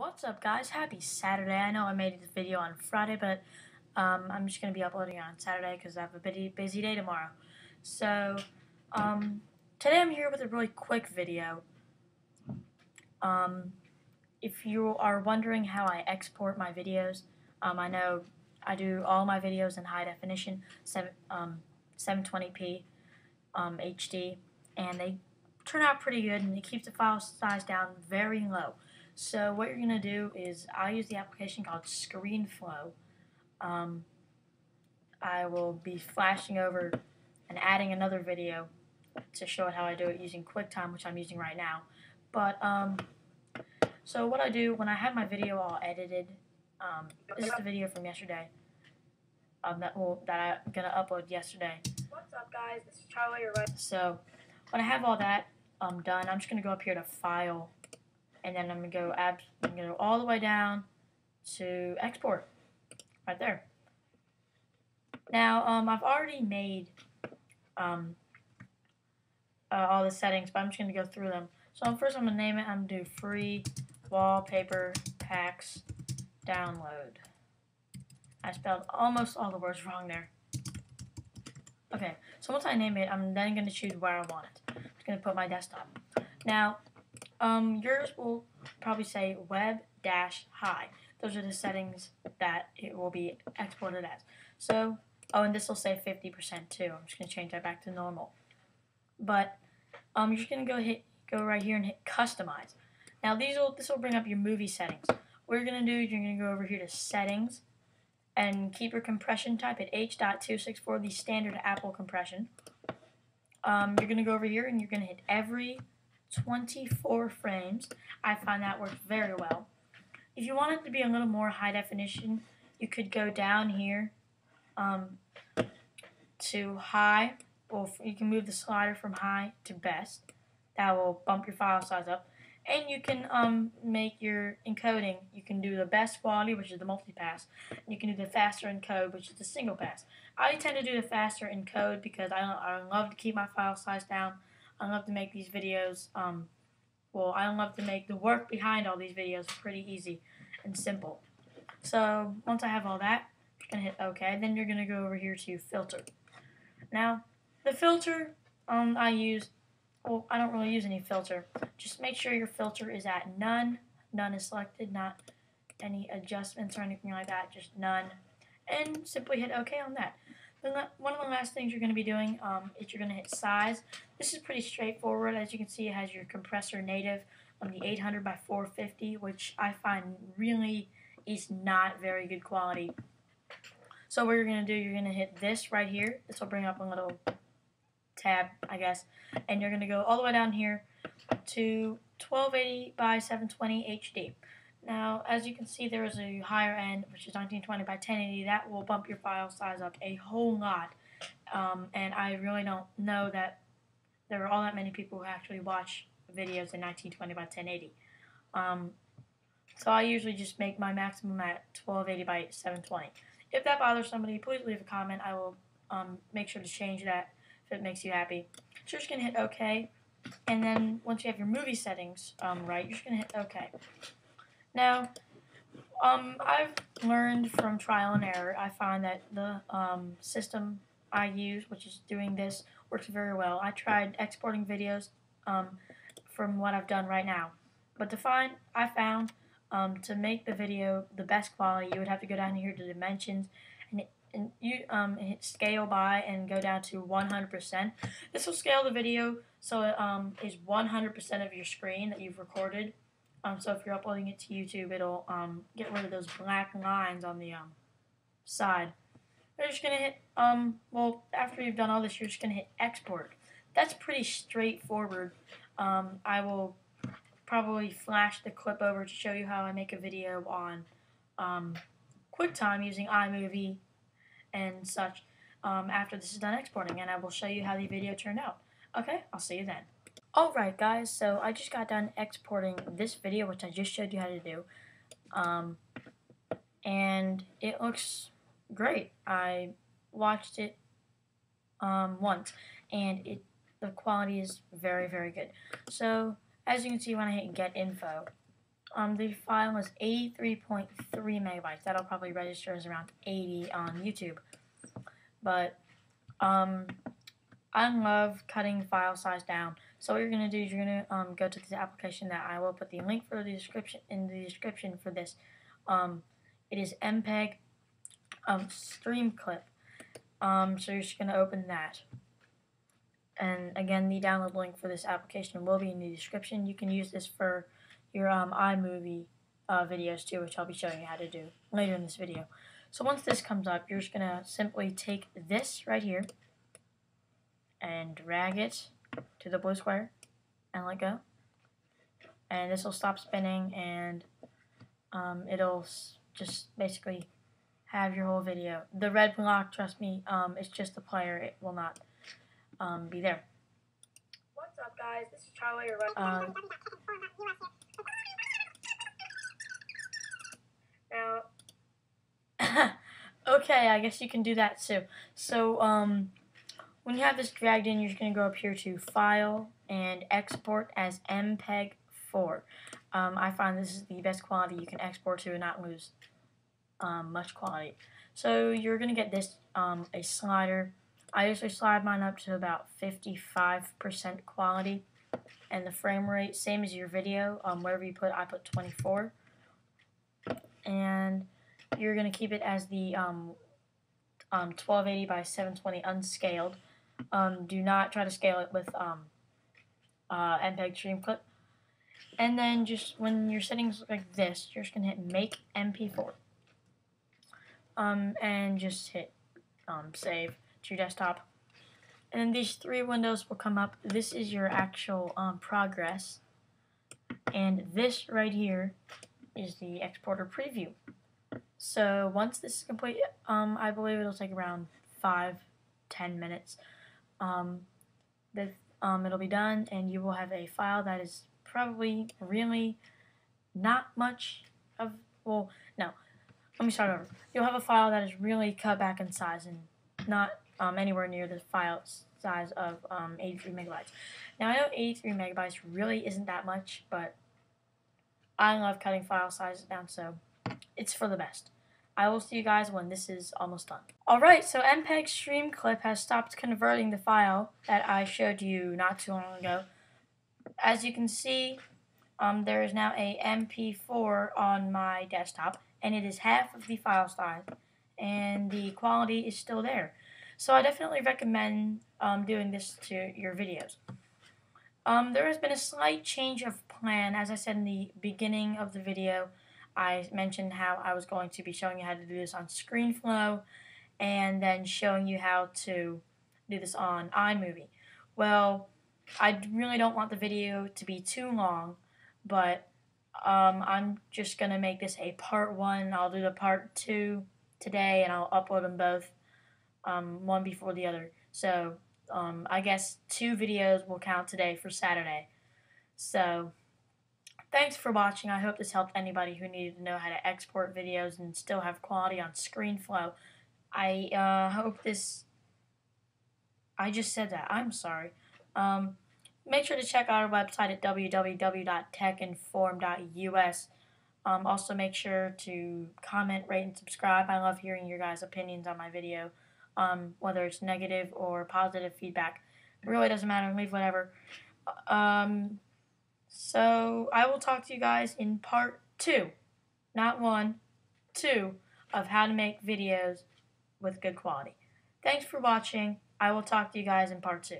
What's up guys? Happy Saturday. I know I made this video on Friday, but um, I'm just going to be uploading it on Saturday because I have a busy, busy day tomorrow. So, um, today I'm here with a really quick video. Um, if you are wondering how I export my videos, um, I know I do all my videos in high definition, 7, um, 720p HD, um, and they turn out pretty good and it keeps the file size down very low. So what you're going to do is I use the application called ScreenFlow. Um, I will be flashing over and adding another video to show it how I do it using QuickTime, which I'm using right now. But, um, so what I do when I have my video all edited, um, this is the video from yesterday um, that, will, that I'm going to upload yesterday. What's up, guys? This is Charlie. Right. So when I have all that um, done, I'm just going to go up here to File, and then I'm gonna go I'm gonna go all the way down to export right there. Now um, I've already made um, uh, all the settings, but I'm just gonna go through them. So first I'm gonna name it. I'm gonna do free wallpaper packs download. I spelled almost all the words wrong there. Okay, so once I name it, I'm then going to choose where I want it. I'm just going to put my desktop. Now, um, yours will probably say web dash high. Those are the settings that it will be exported as. So, oh, and this will say 50% too. I'm just going to change that back to normal. But um, you're just going to go hit go right here and hit customize. Now these will this will bring up your movie settings. What you're going to do is you're going to go over here to settings and keep your compression type at H.264, the standard Apple compression. Um, you're going to go over here and you're going to hit every 24 frames. I find that works very well. If you want it to be a little more high definition, you could go down here um, to high. Well, you can move the slider from high to best. That will bump your file size up. And you can um, make your encoding. You can do the best quality, which is the multipass. You can do the faster encode, which is the single pass. I tend to do the faster encode because I, I love to keep my file size down. I love to make these videos, um, well, I love to make the work behind all these videos pretty easy and simple. So once I have all that, I'm going to hit OK. Then you're going to go over here to filter. Now, the filter um, I use, well, I don't really use any filter. Just make sure your filter is at none. None is selected, not any adjustments or anything like that, just none. And simply hit OK on that one of the last things you're going to be doing um, is you're going to hit size. This is pretty straightforward. As you can see, it has your compressor native on the 800 by 450, which I find really is not very good quality. So what you're going to do, you're going to hit this right here. This will bring up a little tab, I guess. And you're going to go all the way down here to 1280 by 720 HD. Now, as you can see, there is a higher end, which is 1920 by 1080. That will bump your file size up a whole lot. Um, and I really don't know that there are all that many people who actually watch videos in 1920 by 1080. Um, so I usually just make my maximum at 1280 by 720. If that bothers somebody, please leave a comment. I will um, make sure to change that if it makes you happy. So you're just going to hit OK. And then once you have your movie settings um, right, you're just going to hit OK. Now, um, I've learned from trial and error. I find that the um, system I use, which is doing this, works very well. I tried exporting videos um, from what I've done right now. But to find, I found um, to make the video the best quality, you would have to go down here to dimensions and, and you um, hit scale by and go down to 100%. This will scale the video so it um, is 100% of your screen that you've recorded. Um, so if you're uploading it to YouTube, it'll um, get rid of those black lines on the um, side. You're just going to hit, um, well, after you've done all this, you're just going to hit export. That's pretty straightforward. Um, I will probably flash the clip over to show you how I make a video on um, QuickTime using iMovie and such um, after this is done exporting, and I will show you how the video turned out. Okay, I'll see you then. Alright guys, so I just got done exporting this video, which I just showed you how to do. Um, and it looks great. I watched it um, once, and it the quality is very, very good. So, as you can see when I hit get info, Um, the file is 83.3 megabytes. That'll probably register as around 80 on YouTube. But um, I love cutting file size down. So what you're gonna do is you're gonna um, go to this application that I will put the link for the description in the description for this. Um, it is MPEG um, Streamclip. Um, so you're just gonna open that. And again, the download link for this application will be in the description. You can use this for your um, iMovie uh, videos too, which I'll be showing you how to do later in this video. So once this comes up, you're just gonna simply take this right here and drag it to the blue square and let go. And this will stop spinning and um, it'll just basically have your whole video. The red block, trust me, um, it's just the player. It will not um, be there. What's up, guys? This is Charlie, your. Um, now, okay, I guess you can do that too. So, um, when you have this dragged in, you're just going to go up here to File and Export as MPEG-4. Um, I find this is the best quality you can export to and not lose um, much quality. So you're going to get this, um, a slider. I usually slide mine up to about 55% quality. And the frame rate, same as your video, um, wherever you put, I put 24. And you're going to keep it as the um, um, 1280 by 720 unscaled. Um, do not try to scale it with um, uh, MPEG Streamclip. And then just when your settings look like this, you're just going to hit Make MP4. Um, and just hit um, Save to your desktop. And then these three windows will come up. This is your actual um, progress. And this right here is the exporter preview. So once this is complete, um, I believe it'll take around five, ten minutes. Um, that um, it'll be done, and you will have a file that is probably really not much of. Well, no. Let me start over. You'll have a file that is really cut back in size and not um, anywhere near the file size of um, 83 megabytes. Now I know 83 megabytes really isn't that much, but I love cutting file sizes down, so it's for the best. I will see you guys when this is almost done. Alright, so MPEG Streamclip has stopped converting the file that I showed you not too long ago. As you can see, um, there is now a MP4 on my desktop, and it is half of the file size, and the quality is still there. So I definitely recommend um, doing this to your videos. Um, there has been a slight change of plan, as I said in the beginning of the video. I mentioned how I was going to be showing you how to do this on ScreenFlow and then showing you how to do this on iMovie. Well, I really don't want the video to be too long, but um, I'm just going to make this a part one. I'll do the part two today and I'll upload them both, um, one before the other. So um, I guess two videos will count today for Saturday. So Thanks for watching. I hope this helped anybody who needed to know how to export videos and still have quality on ScreenFlow. I uh, hope this... I just said that. I'm sorry. Um, make sure to check out our website at www.techinform.us. Um, also, make sure to comment, rate, and subscribe. I love hearing your guys' opinions on my video, um, whether it's negative or positive feedback. It really doesn't matter. Leave whatever. Um, so I will talk to you guys in part two, not one, two, of how to make videos with good quality. Thanks for watching. I will talk to you guys in part two.